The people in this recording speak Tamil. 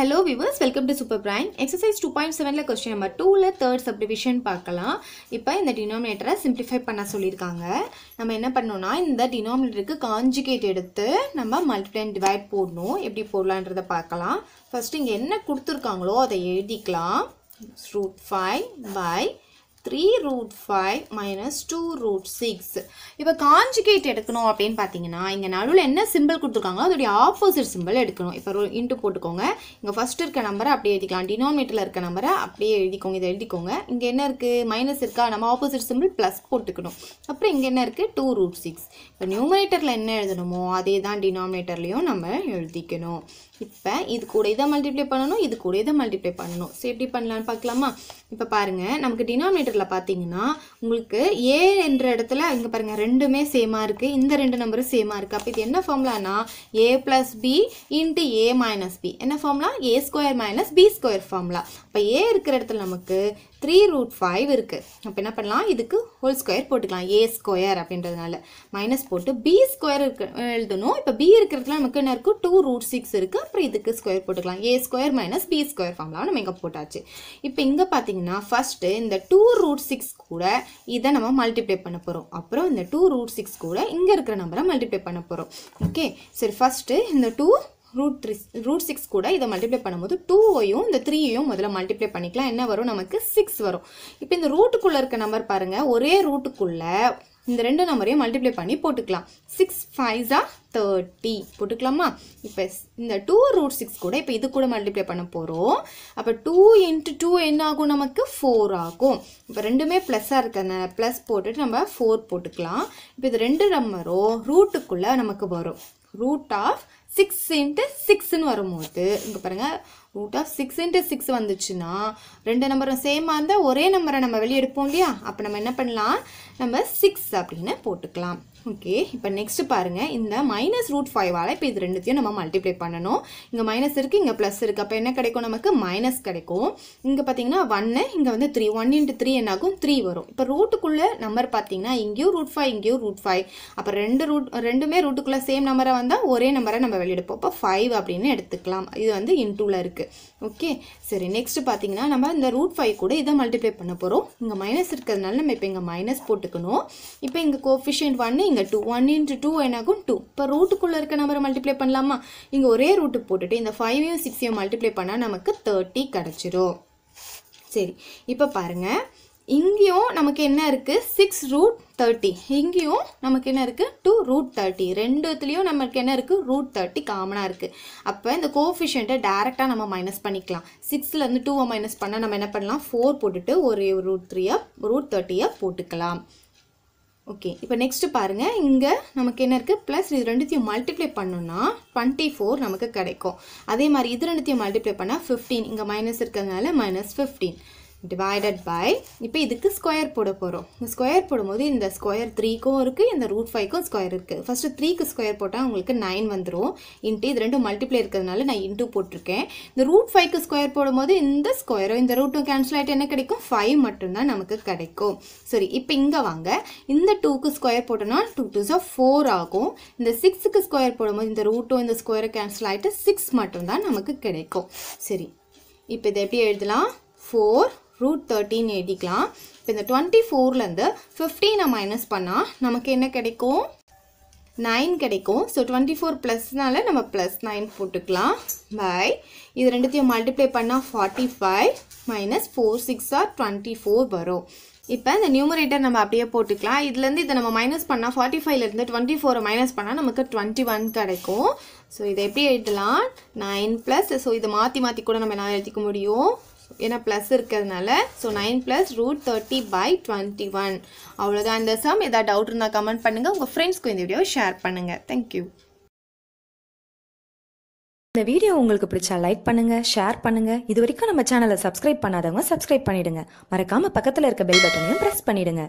Hello viewers welcome to super brain exercise two point செவனில் கொஸ்டின் நம்பர் டூவில் தேர்ட் சப்டிவிஷன் பார்க்கலாம். இப்போ இந்த டினாமினேட்டரை சிம்பிளிஃபை பண்ண சொல்லியிருக்காங்க. நம்ம என்ன பண்ணோம்னா இந்த டினாமினேட்டருக்கு காஞ்சுகேட் எடுத்து நம்ம மல்டிப்ளை டிவைட் போடணும். எப்படி போடலான்றதை பார்க்கலாம். ஃபஸ்ட்டு இங்கே என்ன கொடுத்துருக்காங்களோ அதை எழுதிக்கலாம். Root five by three root five minus two root six இப்போ காஞ்சுகேட் எடுக்கணும் அப்படின்னு பார்த்தீங்கன்னா இங்கே நடுவில் என்ன சிம்பிள் கொடுத்துருக்காங்களோ அதோடைய ஆப்போசிட் சிம்பிள் எடுக்கணும். இப்போ இன்ட்டு போட்டுக்கோங்க. இங்கே ஃபஸ்ட்டு இருக்க நம்பரை அப்படியே எழுதிக்கலாம். டினாமினேட்டரில் இருக்க நம்பரை அப்படியே எழுதிக்கோங்க. இதை எழுதிக்கோங்க. இங்கே என்ன இருக்குது மைனஸ் இருக்கா? நம்ம ஆப்போசிட் சிம்பிள் ப்ளஸ் போட்டுக்கணும். அப்புறம் இங்கே என்ன இருக்குது டூ ரூட் சிக்ஸ் இப்போ நியூமரேட்டரில் என்ன எழுதணுமோ அதே தான் டினாமினேட்டர்லேயும் நம்ம எழுதிக்கணும். இப்போ இது கூட இதை மல்டிப்ளை பண்ணணும் இது கூட இதை மல்டிப்ளை பண்ணணும். ஸோ எப்படி பண்ணலான்னு பார்க்கலாமா இப்போ பாருங்கள் நமக்கு டினாமினேட்டரில் பார்த்தீங்கன்னா உங்களுக்கு ஏ என்ற இடத்துல இங்கே பாருங்கள் ரெண்டுமே சேமாக இருக்குது இந்த ரெண்டு நம்பரும் சேமாக இருக்குது அப்போ இது என்ன ஃபார்முலானா A plus B into A minus B என்ன formula A square minus B square formula இப்போ ஏ இருக்கிற இடத்துல நமக்கு த்ரீ ரூட் ஃபைவ் இருக்குது அப்போ என்ன பண்ணலாம்? இதுக்கு ஹோல் ஸ்கொயர் போட்டுக்கலாம். ஏ ஸ்கொயர் அப்படின்றதுனால. மைனஸ் போட்டு பி ஸ்கொயர் இருக்கு எழுதணும். இப்போ பி இருக்கிறதுல நமக்கு என்ன இருக்குது டூ ரூட் சிக்ஸ் இருக்குது அப்புறம் இதுக்கு ஸ்கொயர் போட்டுக்கலாம். A square minus B square ஃபார்ம்லாம் நம்ம இங்கே போட்டாச்சு. இப்போ இங்கே பார்த்தீங்கன்னா ஃபஸ்ட்டு இந்த டூ ரூட் சிக்ஸ் கூட இதை நம்ம மல்டிப்ளை பண்ண போகிறோம் அப்புறம் இந்த டூ ரூட் சிக்ஸ் கூட இங்கே இருக்கிற நம்பரை மல்டிப்ளை பண்ண போகிறோம் ஓகே சரி ஃபஸ்ட்டு இந்த two root three root six கூட இதை மல்டிப்ளை பண்ணும்போது டூவையும் இந்த த்ரீயையும் முதல்ல மல்டிப்ளை பண்ணிக்கலாம். என்ன வரும்? நமக்கு சிக்ஸ் வரும். இப்போ இந்த ரூட்டுக்குள்ளே இருக்க நம்பர் பாருங்கள் ஒரே ரூட்டுக்குள்ளே இந்த ரெண்டு நம்பரையும் மல்டிப்ளை பண்ணி போட்டுக்கலாம். சிக்ஸ் ஃபைவ்ஸா தேர்ட்டி போட்டுக்கலாமா? இப்போ இந்த டூ ரூட் சிக்ஸ் கூட இப்போ இது கூட மல்டிப்ளை பண்ண போகிறோம் அப்போ டூ இன்ட்டு டூ என்ன ஆகும் நமக்கு ஃபோர் ஆகும். இப்போ ரெண்டுமே ப்ளஸ்ஸாக இருக்கிறதுனால ப்ளஸ் போட்டுட்டு நம்ம ஃபோர் போட்டுக்கலாம். இப்போ இது ரெண்டு நம்பரும் ரூட்டுக்குள்ளே நமக்கு வரும். ரூட் ஆஃப் சிக்ஸ் இன்ட்டு சிக்ஸ்னு வரும்போது இங்கே பாருங்கள் root of six into six வந்துச்சுன்னா ரெண்டு நம்பரும் சேமாக இருந்தால் ஒரே நம்பரை நம்ம வெளியே எடுப்போம் இல்லையா? அப்போ நம்ம என்ன பண்ணலாம்? நம்ம சிக்ஸ் அப்படின்னு போட்டுக்கலாம். ஓகே இப்போ நெக்ஸ்ட் பாருங்கள் இந்த மைனஸ் ரூட் ஃபைவால் இப்போ இது ரெண்டுத்தையும் நம்ம மல்டிப்ளை பண்ணணும். இங்கே மைனஸ் இருக்குது இங்கே ப்ளஸ் இருக்குது அப்போ என்ன கிடைக்கும்? நமக்கு மைனஸ் கிடைக்கும். இங்கே பார்த்தீங்கன்னா ஒன்று இங்கே வந்து த்ரீ ஒன் இன்ட்டு த்ரீ என்னாகும்? த்ரீ வரும். இப்போ ரூட்டுக்குள்ளே நம்பர் பார்த்தீங்கன்னா இங்கேயும் ரூட் ஃபைவ் இங்கேயும் ரூட் ஃபைவ் அப்போ ரெண்டு ரூட் ரெண்டுமே ரூட்டுக்குள்ளே சேம் நம்பரை வந்தால் ஒரே நம்பரை நம்ம வெளியெடுப்போம். இப்போ ஃபைவ் அப்படின்னு எடுத்துக்கலாம். இது வந்து இன்டூவில் இருக்குது ஓகே சரி நெக்ஸ்ட் பார்த்தீங்கன்னா நம்ம இந்த ரூட் ஃபைவ் கூட இதை மல்டிப்ளை பண்ண போகிறோம் இங்கே மைனஸ் இருக்கிறதுனால நம்ம இப்போ இங்கே மைனஸ் போட்டுக்கணும். இப்போ இங்கே கோஃபிஷியன்ட் ஒன்று இங்கே டூ ஒன் இன்ட்டு டூ என்னாகும் டூ இப்போ ரூட்டுக்குள்ளே இருக்க நம்பரை மல்டிப்ளை பண்ணலாமா? இங்கே ஒரே ரூட்டு போட்டுட்டு இந்த ஃபைவையும் சிக்ஸையும் மல்டிப்ளை பண்ணால் நமக்கு தேர்ட்டி கிடச்சிரும். சரி இப்போ பாருங்கள் இங்கேயும் நமக்கு என்ன இருக்குது சிக்ஸ் ரூட் தேர்ட்டி இங்கேயும் நமக்கு என்ன இருக்குது டூ ரூட் தேர்ட்டி ரெண்டுத்துலேயும் நமக்கு என்ன இருக்குது ரூட் தேர்ட்டி காமனாக இருக்குது அப்போ இந்த கோஃபிஷியண்ட்டை டேரெக்டாக நம்ம மைனஸ் பண்ணிக்கலாம். சிக்ஸ்லேருந்து டூவை மைனஸ் பண்ணால் நம்ம என்ன பண்ணலாம்? ஃபோர் போட்டுட்டு ஒரு ரூட் த்ரீயாக ரூட் தேர்ட்டியை போட்டுக்கலாம். ஓகே இப்போ நெக்ஸ்ட் பாருங்கள் இங்கே நமக்கு என்ன இருக்குது ப்ளஸ் இது ரெண்டுத்தையும் மல்டிப்ளை பண்ணோம்னா டுவெண்ட்டி ஃபோர் நமக்கு கிடைக்கும். அதே மாதிரி இது ரெண்டுத்தையும் மல்டிப்ளை பண்ணால் ஃபிஃப்டீன் இங்கே மைனஸ் இருக்கிறதுனால மைனஸ் ஃபிஃப்டீன் டிவைடட் பை இப்போ இதுக்கு ஸ்கொயர் போட போகிறோம் இந்த ஸ்கொயர் போடும்போது இந்த ஸ்கொயர் த்ரீக்கும் இருக்குது இந்த ரூட் ஃபைவ்க்கும் ஸ்கொயர் இருக்குது ஃபஸ்ட்டு த்ரீக்கு ஸ்கொயர் போட்டால் உங்களுக்கு நைன் வந்துடும் இன்ட்டு இது ரெண்டும் மல்டிப்ளை இருக்கிறதுனால நான் இன்ட்டு போட்டிருக்கேன். இந்த ரூட் ஃபைவ்க்கு ஸ்கொயர் போடும்போது இந்த ஸ்கொயரும் இந்த ரூட்டும் கேன்சல் ஆகிட்டு என்ன கிடைக்கும்? ஃபைவ் மட்டும்தான் நமக்கு கிடைக்கும். சரி இப்போ இங்கே வாங்க. இந்த டூக்கு ஸ்கொயர் போட்டோம்னா டூ டூ ஸோ ஃபோர் ஆகும். இந்த சிக்ஸுக்கு ஸ்கொயர் போடும்போது இந்த ரூட்டும் இந்த ஸ்கொயரும் கேன்சல் ஆகிட்டு சிக்ஸ் மட்டும்தான் நமக்கு கிடைக்கும். சரி இப்போ இதை எப்படி எழுதலாம்? ஃபோர் ரூட் தேர்ட்டின் எழுதிக்கலாம். இப்போ இந்த டுவெண்ட்டி ஃபோர்லேருந்து ஃபிஃப்டீனை மைனஸ் பண்ணால் நமக்கு என்ன கிடைக்கும்? நைன் கிடைக்கும். ஸோ டுவெண்ட்டி ஃபோர் ப்ளஸ்னால நம்ம ப்ளஸ் நைன் போட்டுக்கலாம். பை இது ரெண்டுத்தையும் மல்டிப்ளை பண்ணால் forty five minus four six or twenty four வரும். இப்போ இந்த நியூமரேட்டர் நம்ம அப்படியே போட்டுக்கலாம். இதுலேருந்து இதை நம்ம மைனஸ் பண்ணால் ஃபார்ட்டி ஃபைவ்லேருந்து டுவெண்ட்டி ஃபோரை மைனஸ் பண்ணால் நமக்கு டுவெண்ட்டி ஒன் கிடைக்கும். ஸோ இதை எப்படி எழுதலாம்? நைன் ப்ளஸ் ஸோ இதை மாற்றி மாற்றி கூட நம்ம என்ன எழுதிக்க முடியும்? ஏன்னா ப்ளஸ் இருக்கிறதுனால so nine plus root thirty by twenty one அவ்வளோதான் இந்த சம் ஏதாவது டவுட் இருந்தால் கமெண்ட் பண்ணுங்கள் உங்கள் ஃப்ரெண்ட்ஸ்க்கும் இந்த வீடியோ ஷேர் பண்ணுங்கள் தேங்க்யூ இந்த வீடியோ உங்களுக்கு பிடிச்சா லைக் பண்ணுங்க ஷேர் பண்ணுங்க. இது வரைக்கும் நம்ம சேனலை சப்ஸ்கிரைப் பண்ணாதவங்க சப்ஸ்கிரைப் பண்ணிடுங்க. மறக்காம பக்கத்தில் இருக்க பெல் பட்டனையும் ப்ரெஸ் பண்ணிடுங்க.